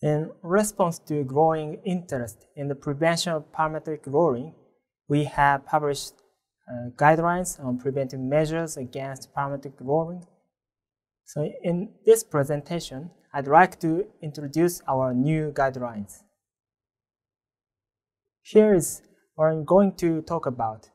In response to growing interest in the prevention of parametric rolling, we have published uh, guidelines on preventive measures against parametric rolling. So in this presentation, I'd like to introduce our new guidelines. Here is what I'm going to talk about.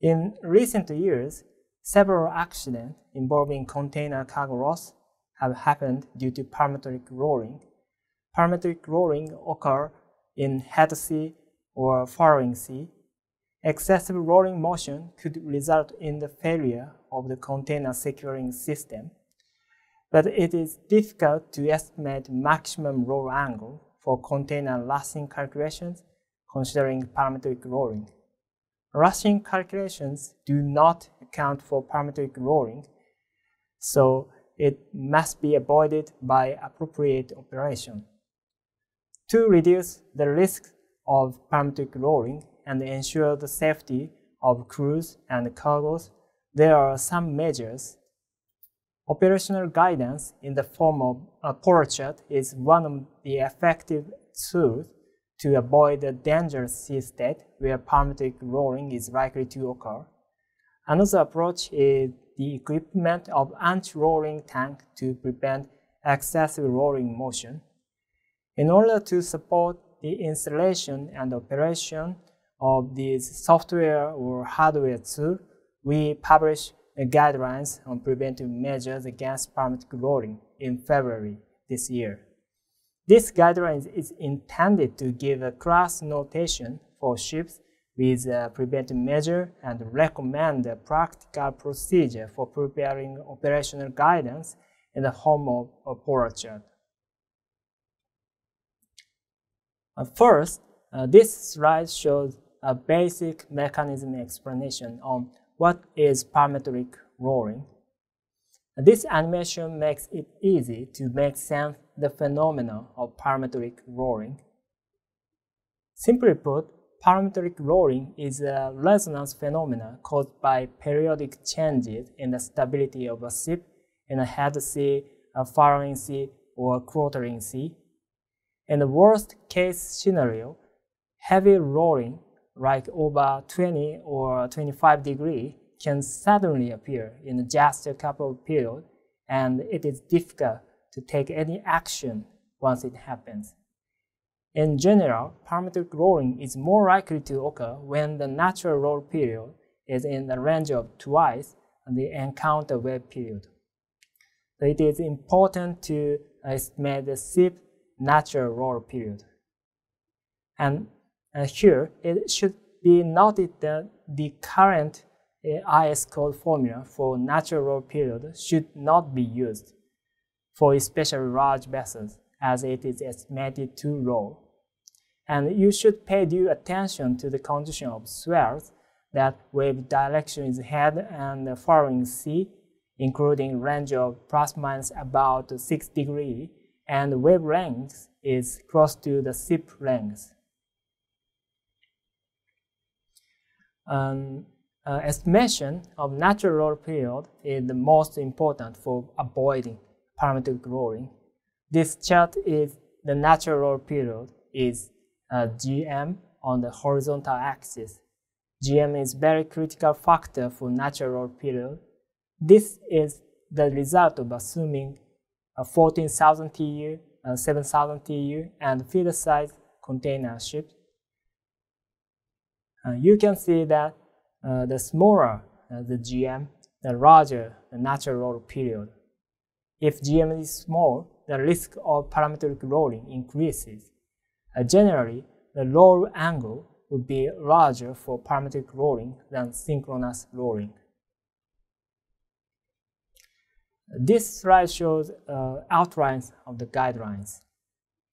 In recent years, several accidents involving container cargo loss have happened due to parametric rolling. Parametric rolling occur in head sea or following sea. Excessive rolling motion could result in the failure of the container securing system, but it is difficult to estimate maximum roll angle for container lashing calculations considering parametric rolling. Lashing calculations do not account for parametric rolling, so it must be avoided by appropriate operation. To reduce the risk of parametric rolling and ensure the safety of crews and cargoes, there are some measures. Operational guidance in the form of a polar chart is one of the effective tools to avoid a dangerous sea state where parametric rolling is likely to occur. Another approach is the equipment of anti-rolling tank to prevent excessive rolling motion. In order to support the installation and operation of these software or hardware tool, we published guidelines on preventive measures against parametric rolling in February this year. This guideline is intended to give a class notation for ships with a preventive measure and recommend a practical procedure for preparing operational guidance in the form of a chart. Uh, first, uh, this slide shows a basic mechanism explanation on what is parametric rolling. This animation makes it easy to make sense the phenomena of parametric rolling. Simply put, Parametric rolling is a resonance phenomenon caused by periodic changes in the stability of a ship in a head sea, a following sea, or a quartering sea. In the worst case scenario, heavy rolling, like over 20 or 25 degree, can suddenly appear in just a couple of periods, and it is difficult to take any action once it happens. In general, parametric rolling is more likely to occur when the natural roll period is in the range of twice the encounter wave period. It is important to estimate the ship natural roll period. And uh, here, it should be noted that the current uh, IS code formula for natural roll period should not be used for especially large vessels as it is estimated to roll. And you should pay due attention to the condition of swells that wave direction is head and following sea, including range of plus minus about 6 degree, and wave length is close to the ship length. Um, uh, estimation of natural period is the most important for avoiding parametric rolling. This chart is the natural period is uh, GM on the horizontal axis. GM is very critical factor for natural period. This is the result of assuming a 14,000 TEU, uh, 7,000 TEU, and feeder size container ship. Uh, you can see that uh, the smaller uh, the GM, the larger the natural period. If GM is small, the risk of parametric rolling increases. Uh, generally, the roll angle would be larger for parametric rolling than synchronous rolling. This slide shows uh, outlines of the guidelines.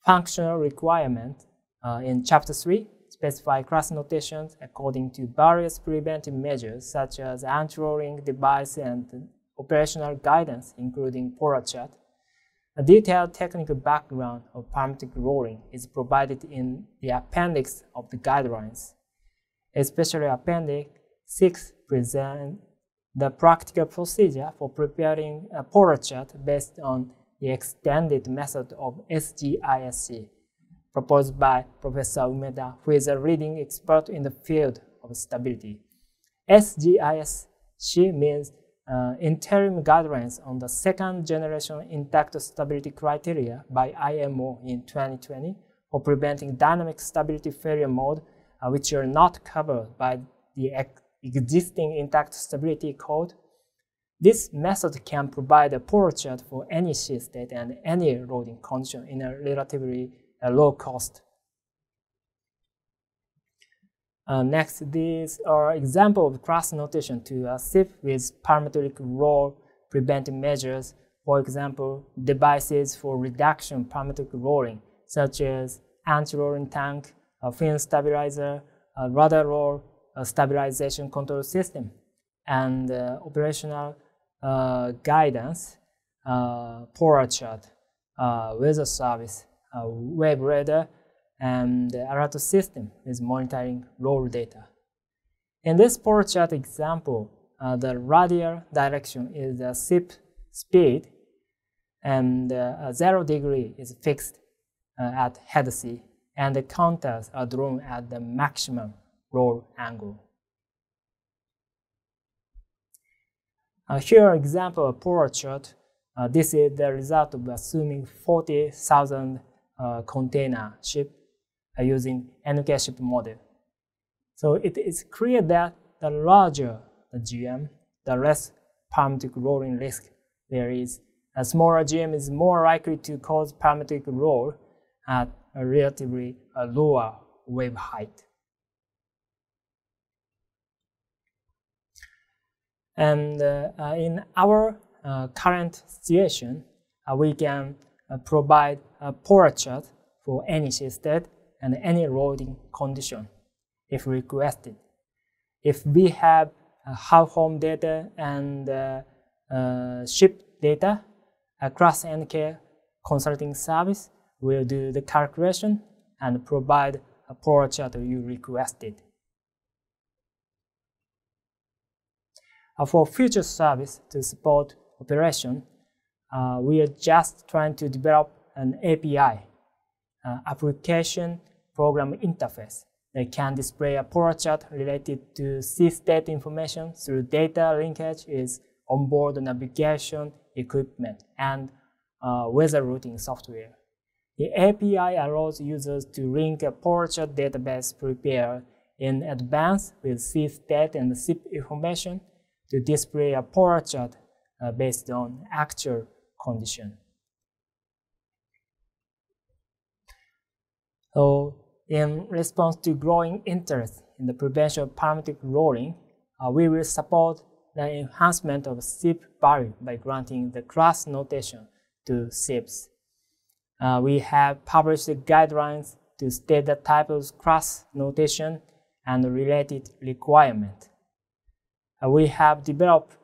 Functional requirement uh, in Chapter 3 specify class notations according to various preventive measures such as anti-rolling device and operational guidance, including polar chart. A detailed technical background of parametric rolling is provided in the appendix of the guidelines. Especially Appendix 6 presents the practical procedure for preparing a polar chart based on the extended method of SGISC proposed by Professor Umeda, who is a leading expert in the field of stability. SGISC means uh, interim guidelines on the second generation intact stability criteria by IMO in 2020 for preventing dynamic stability failure mode, uh, which are not covered by the ex existing intact stability code. This method can provide a polar chart for any sea state and any loading condition in a relatively uh, low cost. Uh, next, these are examples of class notation to a SIP with parametric roll preventing measures. For example, devices for reduction parametric rolling, such as anti-rolling tank, a fin stabilizer, a rudder roll, a stabilization control system, and uh, operational uh, guidance, uh, polar chart, uh, weather service, wave radar, and the alert system is monitoring roll data. In this polar chart example, uh, the radial direction is the SIP speed, and uh, zero degree is fixed uh, at head sea, and the counters are drawn at the maximum roll angle. Uh, here, example of polar chart. Uh, this is the result of assuming 40,000 uh, container ship using ship model. So it is clear that the larger the GM, the less parametric rolling risk there is. A smaller GM is more likely to cause parametric roll at a relatively lower wave height. And uh, uh, in our uh, current situation, uh, we can uh, provide a polar chart for any state and any loading condition if requested. If we have uh, home data and uh, uh, ship data, ClassNK consulting service will do the calculation and provide a polar chart you requested. Uh, for future service to support operation, uh, we are just trying to develop an API, uh, application program interface, that can display a polar chart related to sea state information through data linkage is onboard navigation equipment and uh, weather routing software. The API allows users to link a polar chart database prepared in advance with sea state and SIP information to display a polar chart uh, based on actual condition. So in response to growing interest in the prevention of parametric rolling, uh, we will support the enhancement of SIP value by granting the class notation to SIPs. Uh, we have published guidelines to state the type of class notation and related requirement. Uh, we have developed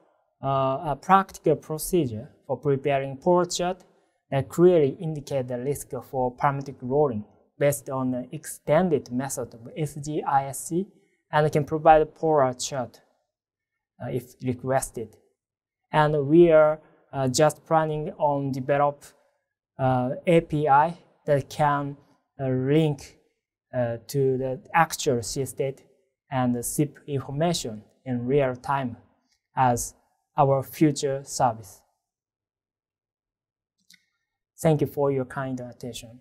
uh, a practical procedure for preparing polar chart that clearly indicate the risk for parametric rolling based on the extended method of SGISC and can provide a polar chart uh, if requested. And we are uh, just planning on develop uh, API that can uh, link uh, to the actual sea state and the SIP information in real time as our future service. Thank you for your kind attention.